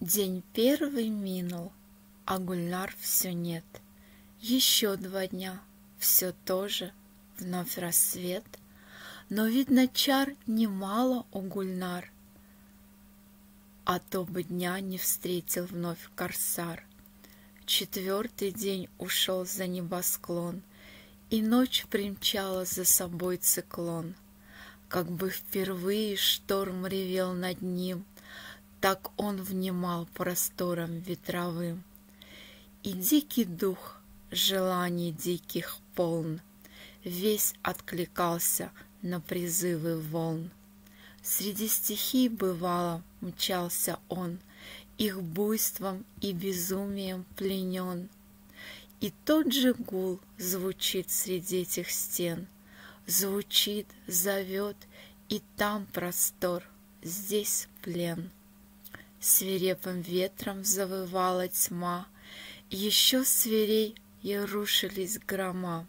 День первый минул, а Гульнар все нет. Еще два дня, все то же, вновь рассвет. Но, видно, чар немало у Гульнар. А то бы дня не встретил вновь корсар. Четвертый день ушел за небосклон, И ночь примчала за собой циклон. Как бы впервые шторм ревел над ним, Так он внимал просторам ветровым. И дикий дух желаний диких полн Весь откликался на призывы волн. Среди стихий бывало мчался он, Их буйством и безумием пленен. И тот же гул звучит среди этих стен — Звучит, зовет, и там простор, здесь плен. Свирепым ветром завывала тьма, Еще свирей и рушились грома,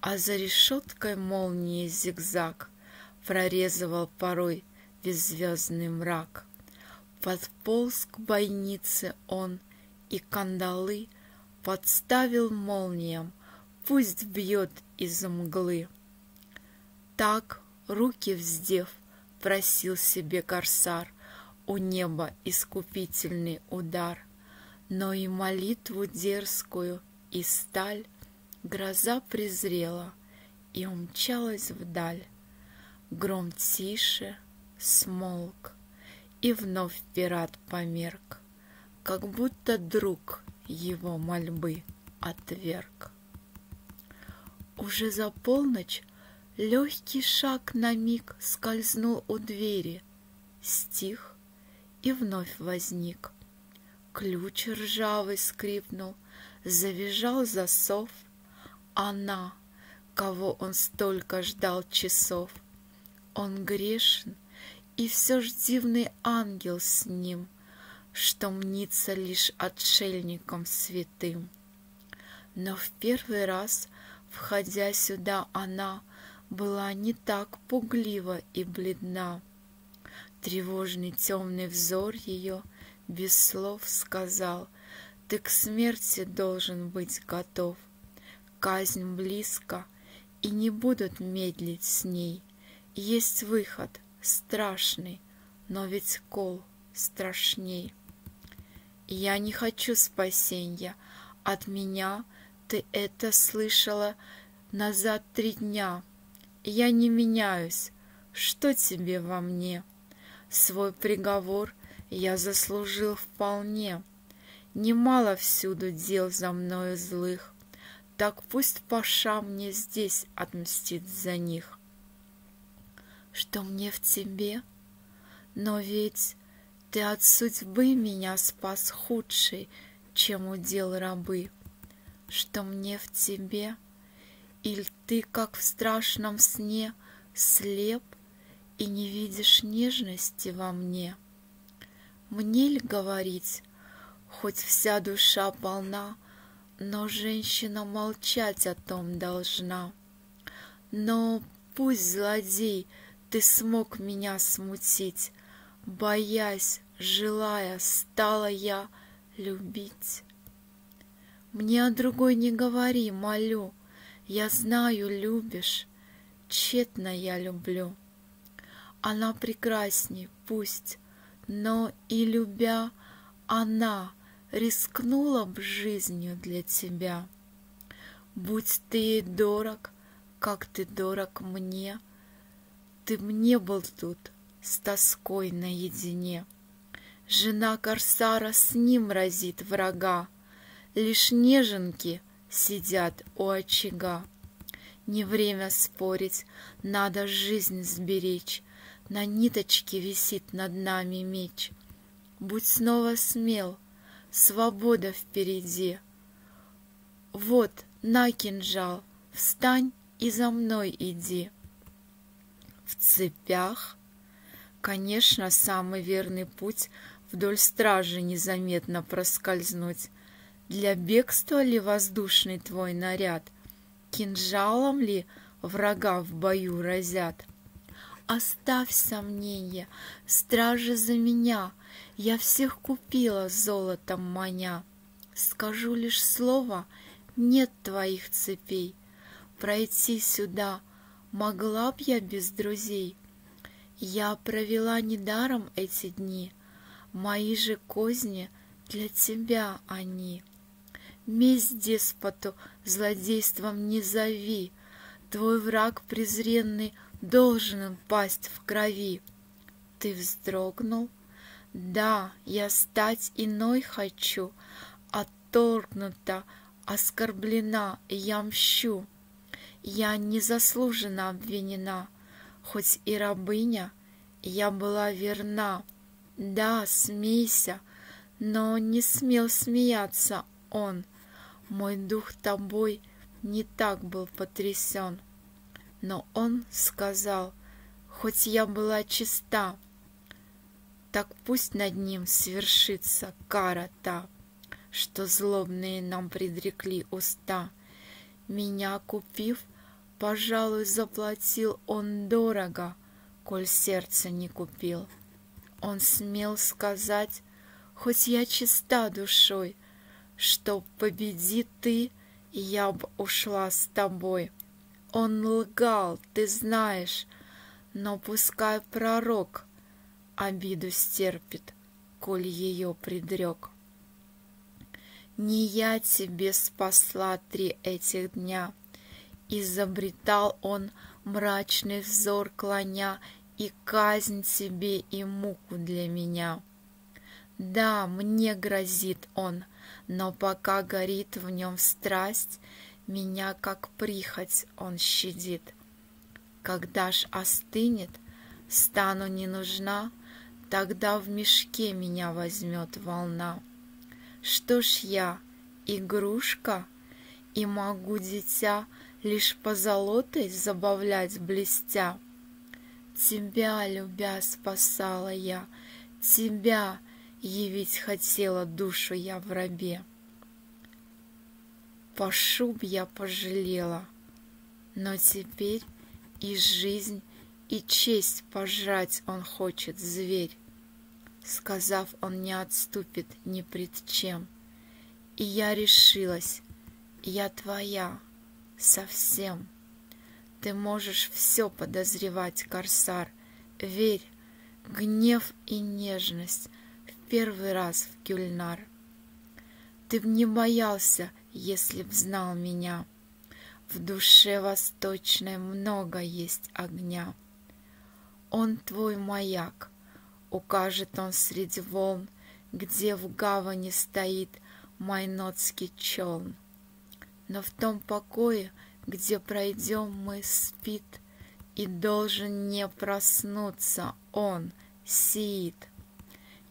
А за решеткой молнии зигзаг Прорезывал порой беззвездный мрак. Подполз к бойнице он, и кандалы Подставил молниям, пусть бьет из мглы. Так, руки вздев, просил себе корсар У неба искупительный удар, Но и молитву дерзкую, и сталь Гроза презрела и умчалась вдаль. Гром тише смолк, и вновь пират померк, Как будто друг его мольбы отверг. Уже за полночь Легкий шаг на миг скользнул у двери, Стих и вновь возник. Ключ ржавый скрипнул, Завизжал засов. Она, кого он столько ждал часов, Он грешен, и все ж дивный ангел с ним, Что мнится лишь отшельником святым. Но в первый раз, входя сюда, она — была не так пуглива и бледна. Тревожный темный взор ее без слов сказал, Ты к смерти должен быть готов. Казнь близко, и не будут медлить с ней. Есть выход, страшный, но ведь кол страшней. Я не хочу спасенья, от меня ты это слышала назад три дня — я не меняюсь. Что тебе во мне? Свой приговор я заслужил вполне. Немало всюду дел за мною злых, Так пусть Паша мне здесь отмстит за них. Что мне в тебе? Но ведь ты от судьбы меня спас худший, чем удел рабы. Что мне в тебе? Иль ты, как в страшном сне, слеп и не видишь нежности во мне? Мне ли говорить, хоть вся душа полна, но женщина молчать о том должна. Но пусть, злодей, ты смог меня смутить, Боясь, желая, стала я любить. Мне о другой не говори, молю, я знаю, любишь, тщетно я люблю. Она прекрасней, пусть, но и любя, она рискнула б жизнью для тебя. Будь ты ей дорог, как ты дорог мне, Ты мне был тут с тоской наедине. Жена Корсара с ним разит врага, Лишь неженки сидят у очага. Не время спорить, надо жизнь сберечь, На ниточке висит над нами меч. Будь снова смел, свобода впереди. Вот, на кинжал, встань и за мной иди. В цепях? Конечно, самый верный путь Вдоль стражи незаметно проскользнуть, для бегства ли воздушный твой наряд? Кинжалом ли врага в бою разят? Оставь сомнения, стражи за меня, Я всех купила золотом маня. Скажу лишь слово, нет твоих цепей, Пройти сюда могла б я без друзей. Я провела недаром эти дни, Мои же козни для тебя они. Месть деспоту злодейством не зови, Твой враг презренный должен пасть в крови. Ты вздрогнул? Да, я стать иной хочу, Отторгнута, оскорблена, я мщу. Я незаслуженно обвинена, Хоть и рабыня, я была верна. Да, смейся, но не смел смеяться он — мой дух тобой не так был потрясен. Но он сказал, хоть я была чиста, Так пусть над ним свершится кара та, Что злобные нам предрекли уста. Меня купив, пожалуй, заплатил он дорого, Коль сердце не купил. Он смел сказать, хоть я чиста душой, что победи ты, я б ушла с тобой. Он лгал, ты знаешь, но пускай пророк обиду стерпит, коль ее предрек. Не я тебе спасла три этих дня, Изобретал он мрачный взор клоня И казнь тебе и муку для меня. Да, мне грозит он — но пока горит в нем страсть, Меня как прихоть он щадит. Когда ж остынет, стану не нужна, Тогда в мешке меня возьмет волна. Что ж я, игрушка, И могу дитя Лишь позолотой забавлять блестя? Тебя, любя, спасала я, Тебя, Явить хотела душу я в рабе. Пошуб я пожалела, но теперь и жизнь, и честь пожрать он хочет, зверь. Сказав, он не отступит ни пред чем. И я решилась, я твоя, совсем. Ты можешь все подозревать, корсар, верь, гнев и нежность первый раз в Гюльнар. Ты б не боялся, если б знал меня. В душе восточной много есть огня. Он твой маяк, укажет он среди волн, Где в гавани стоит майнотский челн. Но в том покое, где пройдем мы, спит, И должен не проснуться он, сиит.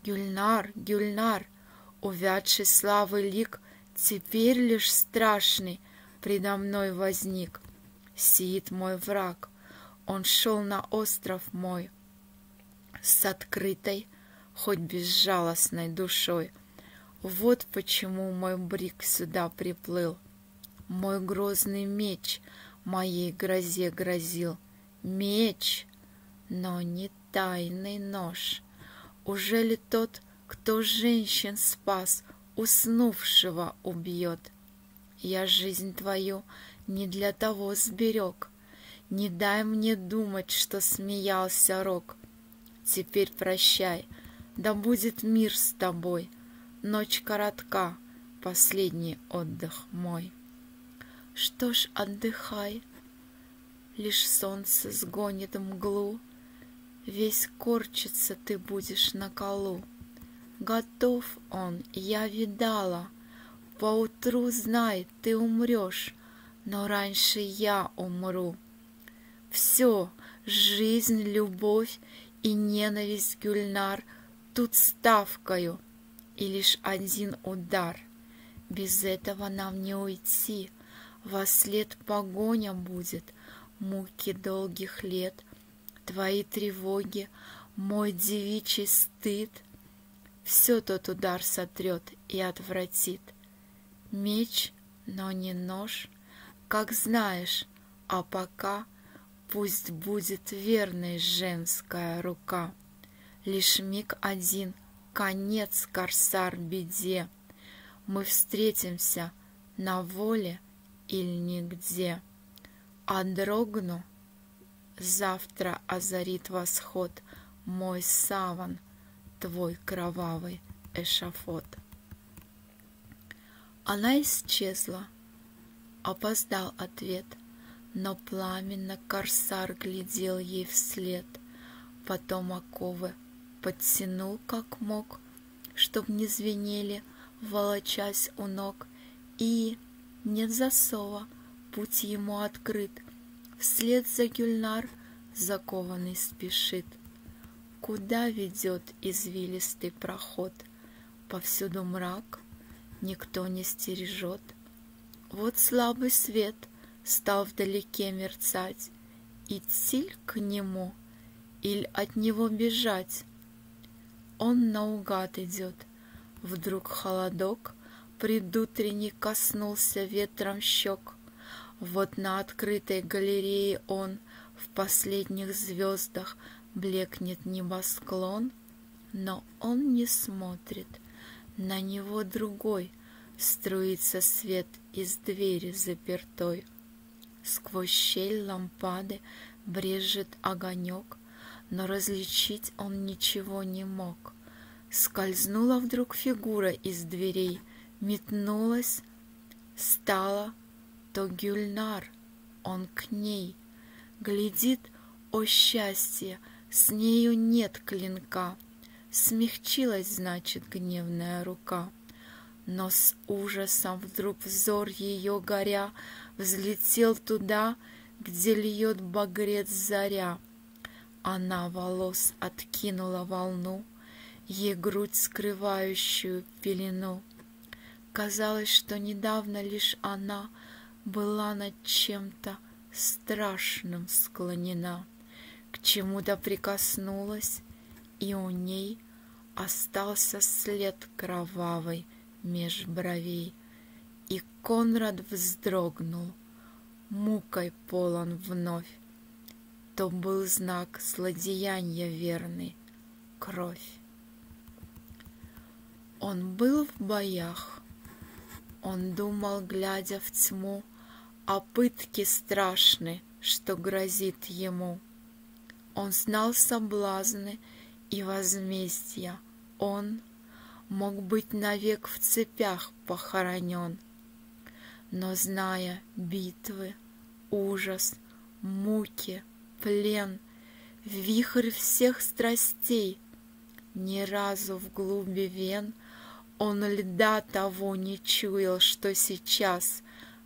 Гюльнар, Гюльнар, увядший славы лик, Теперь лишь страшный предо мной возник. Сидит мой враг, он шел на остров мой С открытой, хоть безжалостной душой. Вот почему мой брик сюда приплыл. Мой грозный меч моей грозе грозил. Меч, но не тайный нож. Уже ли тот, кто женщин спас, уснувшего убьет? Я жизнь твою не для того сберег. Не дай мне думать, что смеялся рок. Теперь прощай, да будет мир с тобой. Ночь коротка, последний отдых мой. Что ж, отдыхай, лишь солнце сгонит мглу, Весь корчиться ты будешь на колу. Готов он, я видала. Поутру, знай, ты умрешь, но раньше я умру. Все, жизнь, любовь и ненависть Гюльнар тут ставкою, и лишь один удар. Без этого нам не уйти, во след погоня будет, муки долгих лет — твои тревоги, мой девичий стыд, Все тот удар сотрет и отвратит. Меч, но не нож, как знаешь, а пока Пусть будет верной женская рука. Лишь миг один, конец, корсар, беде. Мы встретимся на воле или нигде. А дрогну, завтра озарит восход Мой саван, твой кровавый эшафот. Она исчезла, опоздал ответ, Но пламенно корсар глядел ей вслед, Потом оковы подтянул как мог, Чтоб не звенели, волочась у ног, И нет засова, путь ему открыт, Вслед за Гюльнар закованный спешит. Куда ведет извилистый проход? Повсюду мрак, никто не стережет. Вот слабый свет стал вдалеке мерцать. Идти к нему или от него бежать? Он наугад идет. Вдруг холодок предутренний коснулся ветром щек. Вот на открытой галерее он в последних звездах блекнет небосклон, но он не смотрит, на него другой струится свет из двери запертой. Сквозь щель лампады брежет огонек, но различить он ничего не мог. Скользнула вдруг фигура из дверей, метнулась, стала то Гюльнар, он к ней. Глядит, о счастье, с нею нет клинка. Смягчилась, значит, гневная рука. Но с ужасом вдруг взор ее горя Взлетел туда, где льет багрец заря. Она волос откинула волну, Ей грудь скрывающую пелену. Казалось, что недавно лишь она — была над чем-то страшным склонена, к чему-то прикоснулась, и у ней остался след кровавый меж бровей, и Конрад вздрогнул, мукой полон вновь. То был знак злодеяния верный — кровь. Он был в боях, он думал, глядя в тьму, а пытки страшны, что грозит ему. Он знал соблазны и возмездия, он мог быть навек в цепях похоронен. Но зная битвы, ужас, муки, плен, вихрь всех страстей, ни разу в глуби вен он льда того не чуял, что сейчас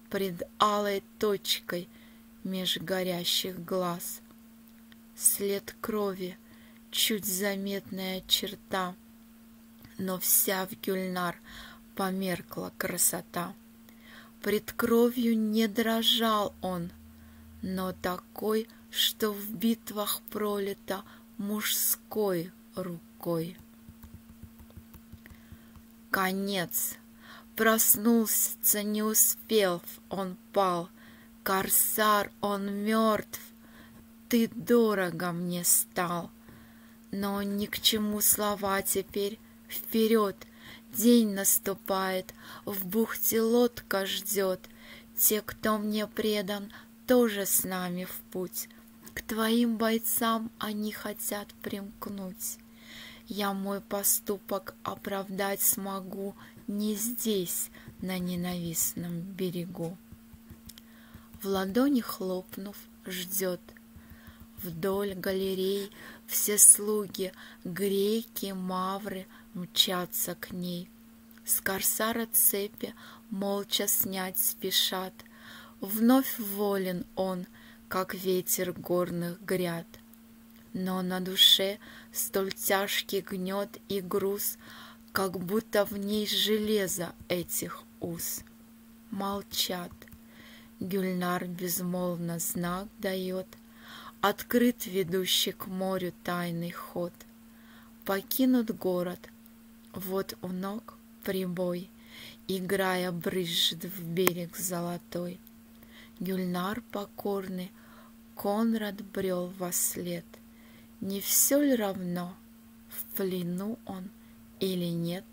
пред алой точкой меж горящих глаз. След крови, чуть заметная черта, но вся в Гюльнар померкла красота. Пред кровью не дрожал он, но такой, что в битвах пролито мужской рукой. Конец. Проснулся, не успел, он пал. Корсар, он мертв. Ты дорого мне стал. Но ни к чему слова теперь. Вперед, день наступает, В бухте лодка ждет. Те, кто мне предан, тоже с нами в путь. К твоим бойцам они хотят примкнуть. Я мой поступок оправдать смогу не здесь, на ненавистном берегу. В ладони хлопнув, ждет. Вдоль галерей все слуги, греки, мавры мчатся к ней. С корсара цепи молча снять спешат. Вновь волен он, как ветер горных гряд. Но на душе столь тяжкий гнет и груз — как будто в ней железо этих уз. Молчат. Гюльнар безмолвно знак дает, Открыт ведущий к морю тайный ход. Покинут город, вот у ног прибой, Играя брызжет в берег золотой. Гюльнар покорный Конрад брел во след. Не все ли равно, в плену он или нет?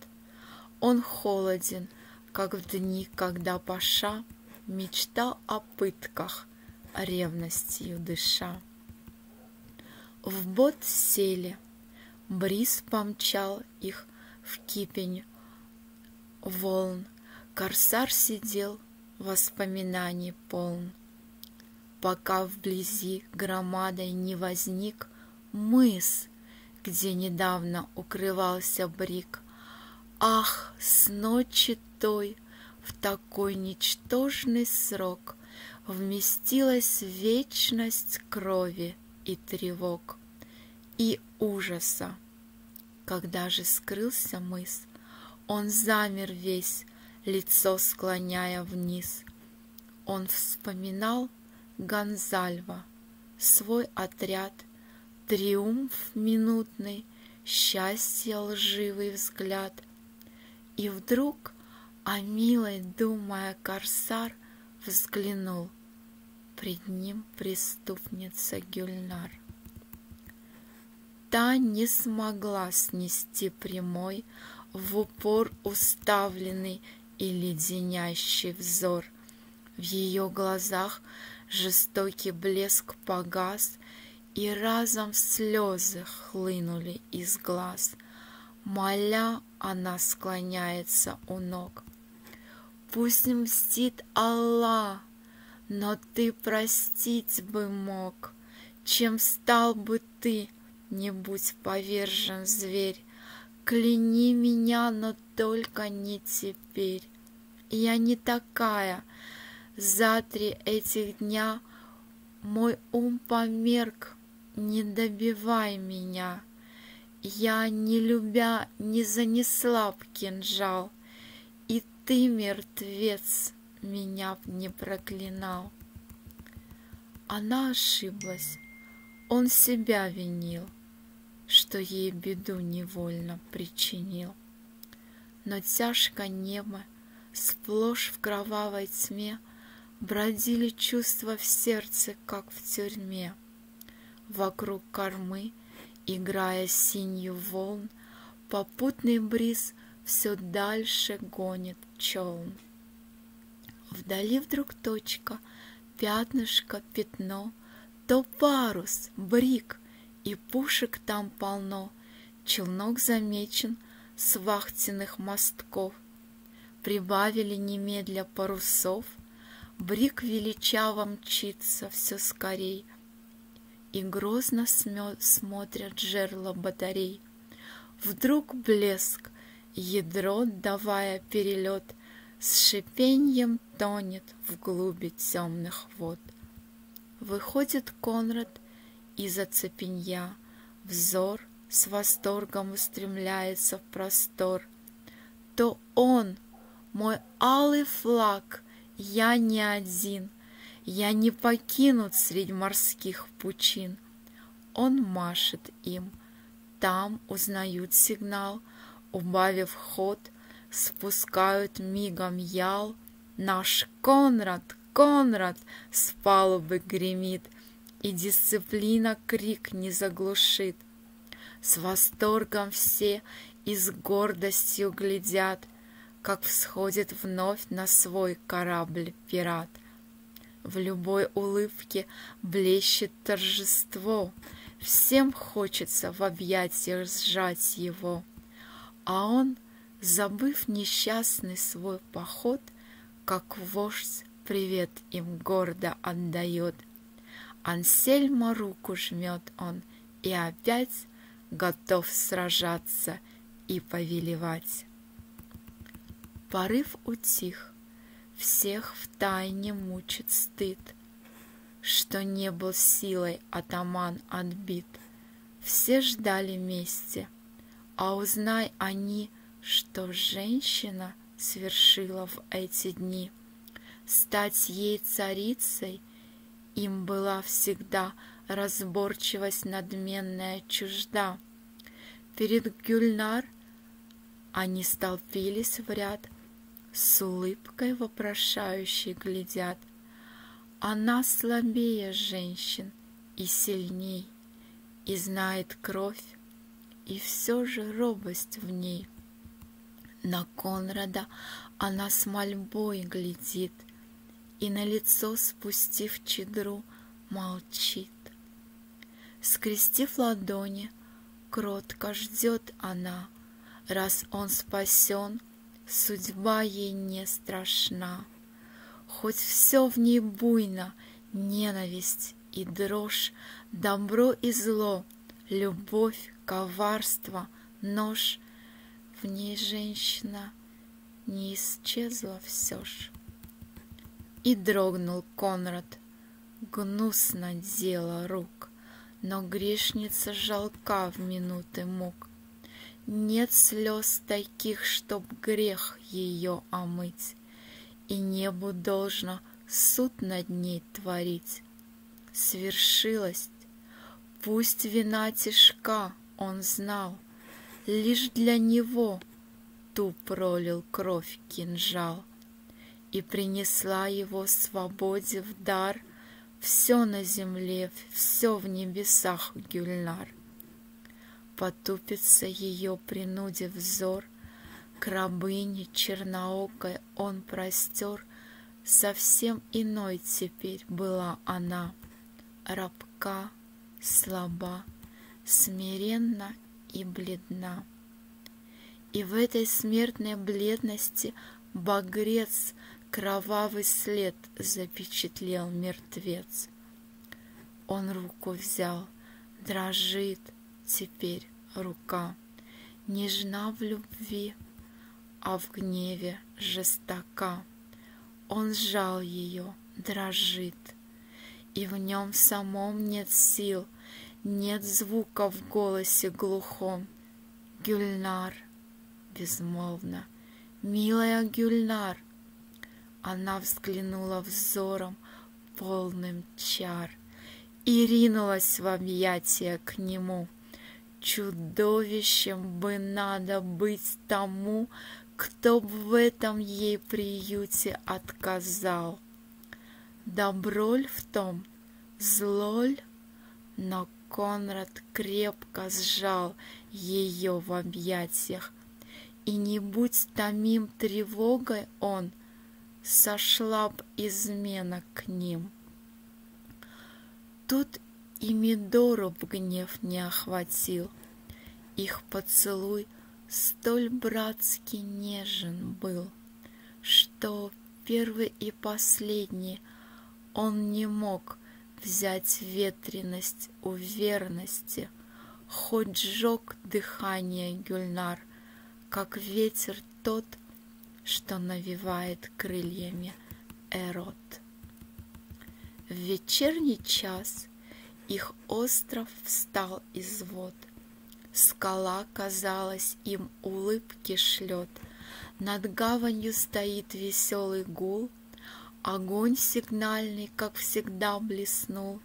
Он холоден, как в дни, когда Паша Мечтал о пытках, ревностью дыша. В бот сели, бриз помчал их в кипень волн. Корсар сидел, воспоминаний полн, Пока вблизи громадой не возник мыс, Где недавно укрывался брик. Ах, с ночи той в такой ничтожный срок Вместилась вечность крови и тревог, И ужаса. Когда же скрылся мыс, Он замер весь, лицо склоняя вниз. Он вспоминал Гонзальва, свой отряд, Триумф минутный, счастье лживый взгляд. И вдруг, о милой думая, корсар взглянул, Пред ним преступница Гюльнар. Та не смогла снести прямой, В упор уставленный и леденящий взор. В ее глазах жестокий блеск погас, И разом слезы хлынули из глаз. Моля, она склоняется у ног. Пусть мстит Аллах, но ты простить бы мог, Чем стал бы ты, не будь повержен зверь. Кляни меня, но только не теперь. Я не такая. За три этих дня Мой ум померк, не добивай меня. Я, не любя, не занесла б кинжал, И ты, мертвец, меня не проклинал. Она ошиблась, он себя винил что ей беду невольно причинил. Но тяжко небо, сплошь в кровавой тьме, Бродили чувства в сердце, как в тюрьме. Вокруг кормы, играя синью волн, Попутный бриз все дальше гонит челн. Вдали вдруг точка, пятнышко, пятно, То парус, брик — и пушек там полно. Челнок замечен с вахтенных мостков. Прибавили немедля парусов, Брик величаво мчится все скорей, И грозно смотрят жерла батарей. Вдруг блеск, ядро, давая перелет, С шипеньем тонет в глуби темных вод. Выходит Конрад — из оцепенья. Взор с восторгом устремляется в простор. То он, мой алый флаг, я не один, Я не покинут средь морских пучин. Он машет им, там узнают сигнал, Убавив ход, спускают мигом ял. Наш Конрад, Конрад с палубы гремит — и дисциплина крик не заглушит. С восторгом все и с гордостью глядят, как всходит вновь на свой корабль пират. В любой улыбке блещет торжество, Всем хочется в объятиях сжать его. А он, забыв несчастный свой поход, Как вождь привет им гордо отдает — Ансельма руку жмет он и опять готов сражаться и повелевать. Порыв утих, всех в тайне мучит стыд, Что не был силой атаман отбит. Все ждали мести, а узнай они, Что женщина свершила в эти дни. Стать ей царицей — им была всегда разборчивость надменная чужда. Перед Гюльнар они столпились в ряд, С улыбкой вопрошающей глядят. Она слабее женщин и сильней, и знает кровь, и все же робость в ней. На Конрада она с мольбой глядит, и на лицо спустив чедру, молчит. Скрестив ладони, кротко ждет она, раз он спасен, судьба ей не страшна. Хоть все в ней буйно, ненависть и дрожь, добро и зло, любовь, коварство, нож, в ней женщина не исчезла все ж. И дрогнул Конрад, гнусно дело рук, но грешница жалка в минуты мук. Нет слез таких, чтоб грех ее омыть, И небу должно суд над ней творить. Свершилось, пусть вина тяжка, он знал, Лишь для него ту пролил кровь кинжал — и принесла его свободе в дар. Все на земле, все в небесах Гюльнар. Потупится ее, принудив взор, К рабыне черноокой он простер, Совсем иной теперь была она, Рабка, слаба, смиренна и бледна. И в этой смертной бледности Багрец Кровавый след запечатлел мертвец. Он руку взял, дрожит теперь рука, Нежна в любви, а в гневе жестока. Он сжал ее, дрожит, И в нем самом нет сил, Нет звука в голосе глухом. Гюльнар, безмолвно, милая Гюльнар, она взглянула взором, полным чар, И ринулась в объятия к нему. Чудовищем бы надо быть тому, Кто б в этом ей приюте отказал. Добро ль в том, зло ль? Но Конрад крепко сжал ее в объятиях, И не будь томим тревогой он — сошла б измена к ним. Тут и Мидору б гнев не охватил, Их поцелуй столь братски нежен был, Что первый и последний он не мог Взять ветренность у верности, Хоть сжег дыхание Гюльнар, Как ветер тот — что навивает крыльями Эрот. В вечерний час их остров встал из вод. Скала, казалось, им улыбки шлет. Над гаванью стоит веселый гул, Огонь сигнальный, как всегда, блеснул.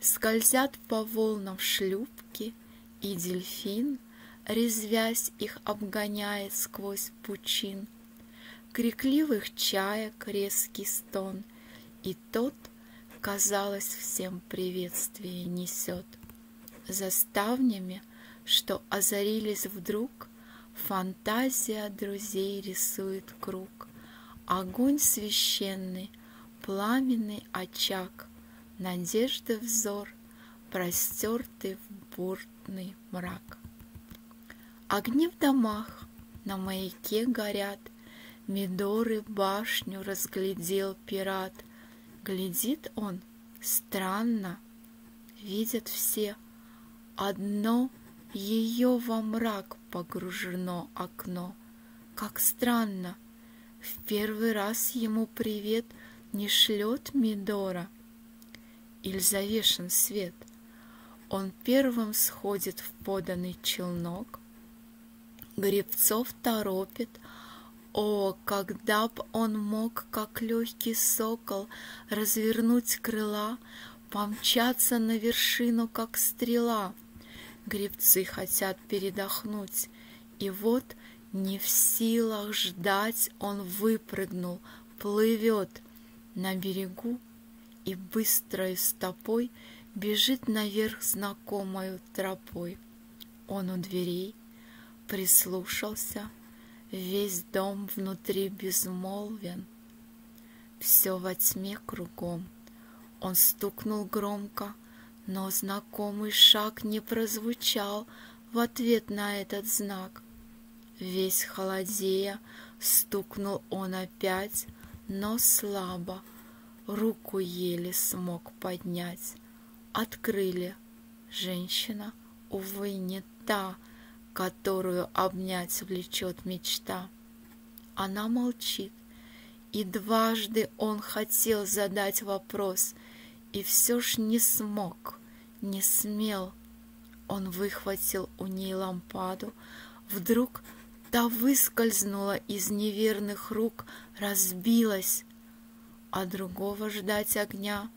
Скользят по волнам шлюпки, И дельфин, резвясь, их обгоняет сквозь пучин — крикливых чаек резкий стон, И тот, казалось, всем приветствие несет. За ставнями, что озарились вдруг, Фантазия друзей рисует круг. Огонь священный, пламенный очаг, Надежды взор, простертый в бурный мрак. Огни в домах на маяке горят, Мидоры башню разглядел пират. Глядит он странно, видят все. Одно ее во мрак погружено окно. Как странно, в первый раз ему привет не шлет Мидора. Иль завешен свет. Он первым сходит в поданный челнок, Гребцов торопит, о, когда б он мог, как легкий сокол, развернуть крыла, помчаться на вершину, как стрела. Гребцы хотят передохнуть, и вот не в силах ждать он выпрыгнул, плывет на берегу и быстрой стопой Бежит наверх знакомою тропой. Он у дверей прислушался, Весь дом внутри безмолвен, Все во тьме кругом. Он стукнул громко, но знакомый шаг не прозвучал В ответ на этот знак. Весь холодея стукнул он опять, но слабо, Руку еле смог поднять. Открыли. Женщина, увы, не та, которую обнять влечет мечта. Она молчит, и дважды он хотел задать вопрос, и все ж не смог, не смел. Он выхватил у ней лампаду, вдруг та выскользнула из неверных рук, разбилась, а другого ждать огня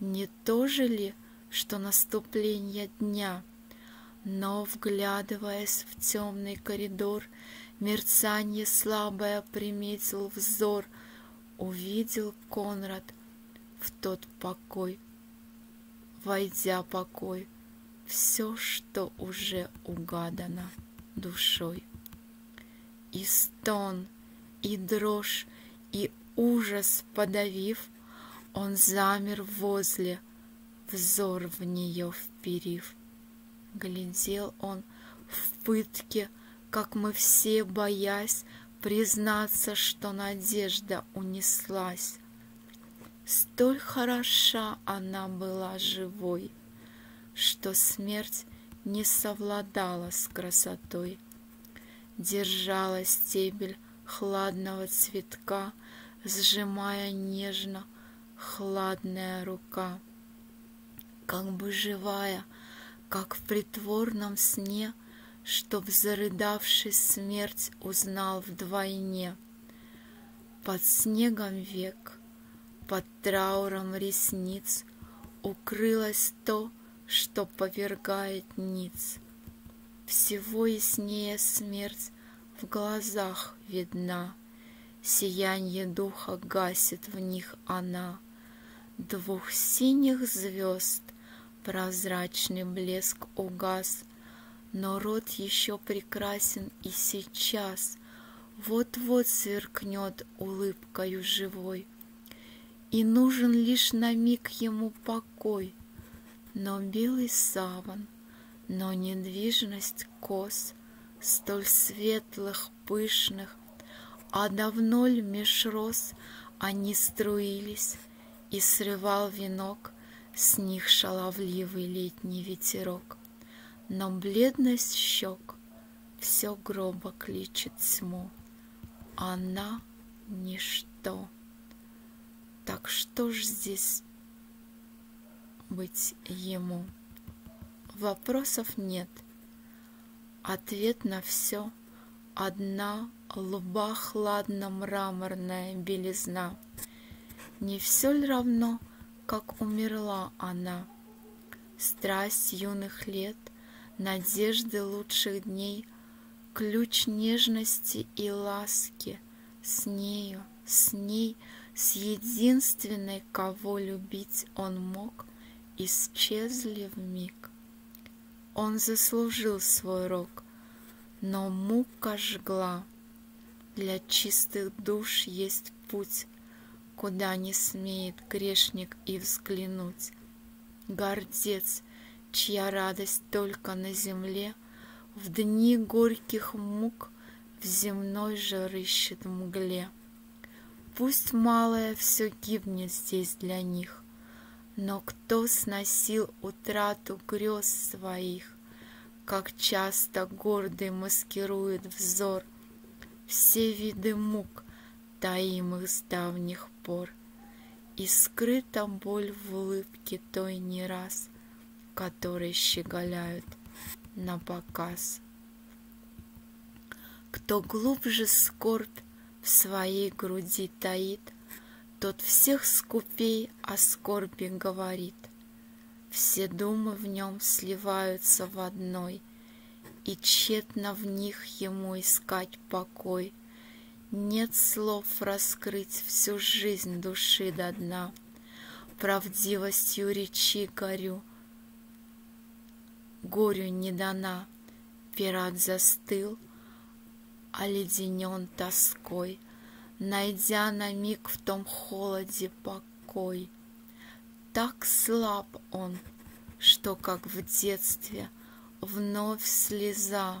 не то же ли, что наступление дня — но, вглядываясь в темный коридор, Мерцанье слабое приметил взор, Увидел Конрад в тот покой. Войдя покой, все, что уже угадано душой. И стон, и дрожь, и ужас подавив, Он замер возле, взор в нее вперив. Глядел он в пытке, как мы все, боясь, Признаться, что надежда унеслась. Столь хороша она была живой, Что смерть не совладала с красотой. Держала стебель хладного цветка, Сжимая нежно хладная рука. Как бы живая — как в притворном сне, Чтоб зарыдавший смерть узнал вдвойне. Под снегом век, под трауром ресниц Укрылось то, что повергает ниц. Всего яснее смерть в глазах видна, Сиянье духа гасит в них она. Двух синих звезд Прозрачный блеск угас, но рот еще прекрасен и сейчас, Вот-вот сверкнет улыбкою живой, И нужен лишь на миг ему покой, Но белый саван, но недвижность кос, Столь светлых, пышных, а давно ль меж роз Они струились, и срывал венок с них шаловливый летний ветерок, Но бледность щек все гроба кличет тьму, Она — ничто. Так что ж здесь быть ему? Вопросов нет. Ответ на все — одна лба хладно-мраморная белизна. Не все ли равно, как умерла она. Страсть юных лет, надежды лучших дней, Ключ нежности и ласки с нею, с ней, С единственной, кого любить он мог, Исчезли в миг. Он заслужил свой рок, но мука жгла. Для чистых душ есть путь куда не смеет грешник и взглянуть. Гордец, чья радость только на земле, В дни горьких мук в земной же рыщет мгле. Пусть малое все гибнет здесь для них, Но кто сносил утрату грез своих, Как часто гордый маскирует взор Все виды мук, таимых с давних пор, И скрыта боль в улыбке той не раз, Которой щеголяют на показ. Кто глубже скорбь в своей груди таит, Тот всех скупей о скорби говорит. Все думы в нем сливаются в одной, И тщетно в них ему искать покой — нет слов раскрыть всю жизнь души до дна. Правдивостью речи горю, горю не дана. Пират застыл, оледенен тоской, Найдя на миг в том холоде покой. Так слаб он, что, как в детстве, Вновь слеза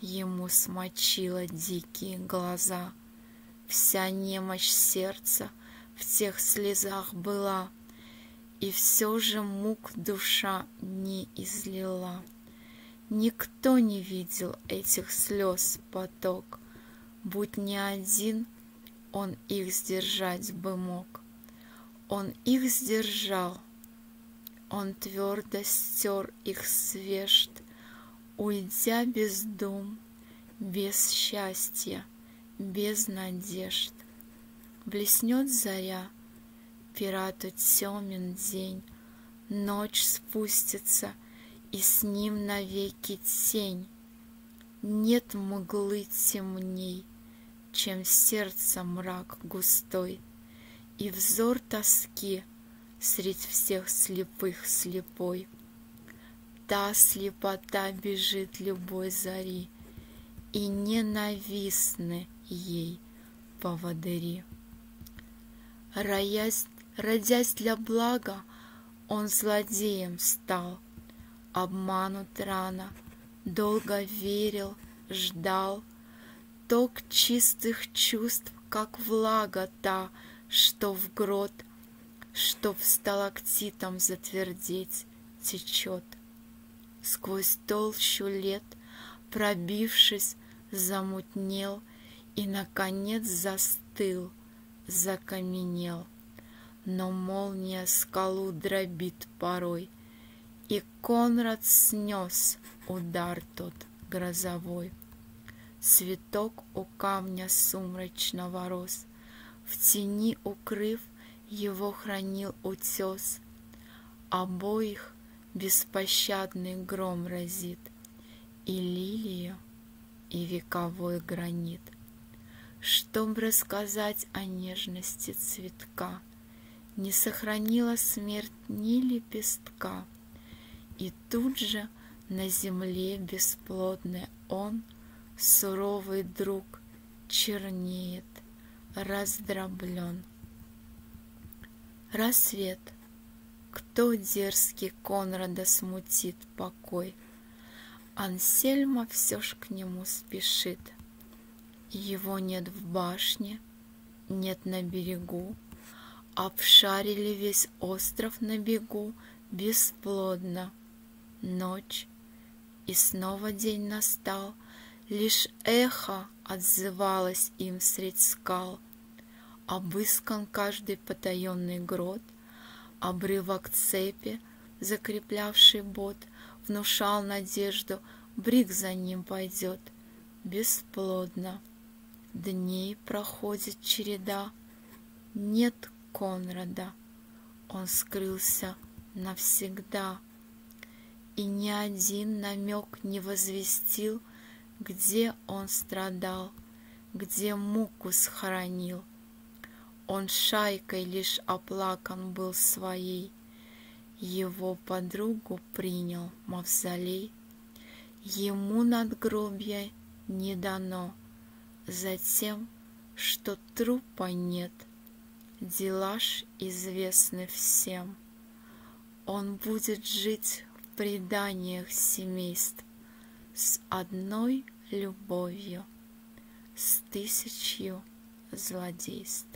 ему смочила дикие глаза. Вся немощь сердца в тех слезах была, И все же мук душа не излила. Никто не видел этих слез поток, Будь не один, он их сдержать бы мог. Он их сдержал, он твердо стер их свежд, Уйдя без дум, без счастья, без надежд. Блеснет заря, пирату темен день, Ночь спустится — и с ним навеки тень. Нет мглы темней, чем сердце мрак густой, И взор тоски средь всех слепых слепой. Та слепота бежит любой зари, И ненавистны ей поводыри. Роясь, родясь для блага, он злодеем стал — обманут рано, Долго верил, ждал, Ток чистых чувств, как влага та, Что в грот, что в сталактитом затвердеть течет. Сквозь толщу лет, пробившись, замутнел И, наконец, застыл, закаменел. Но молния скалу дробит порой, и Конрад снес удар тот грозовой. Цветок у камня сумрачного рос, В тени укрыв, его хранил утес. Обоих беспощадный гром разит, И лилию, и вековой гранит. Чтоб рассказать о нежности цветка, Не сохранила смерть ни лепестка — и тут же на земле бесплодный он, Суровый друг, чернеет, раздроблен. Рассвет. Кто дерзкий Конрада смутит покой? Ансельма все ж к нему спешит. Его нет в башне, нет на берегу, Обшарили весь остров на бегу бесплодно ночь, и снова день настал, Лишь эхо отзывалось им средь скал. Обыскан каждый потаенный грот, Обрывок цепи, закреплявший бот, Внушал надежду, брик за ним пойдет. Бесплодно. Дней проходит череда, Нет Конрада, он скрылся навсегда и ни один намек не возвестил, где он страдал, где муку схоронил. Он шайкой лишь оплакан был своей, его подругу принял мавзолей. Ему надгробья не дано, затем, что трупа нет, дела ж известны всем. Он будет жить преданиях семейств с одной любовью, с тысячью злодейств.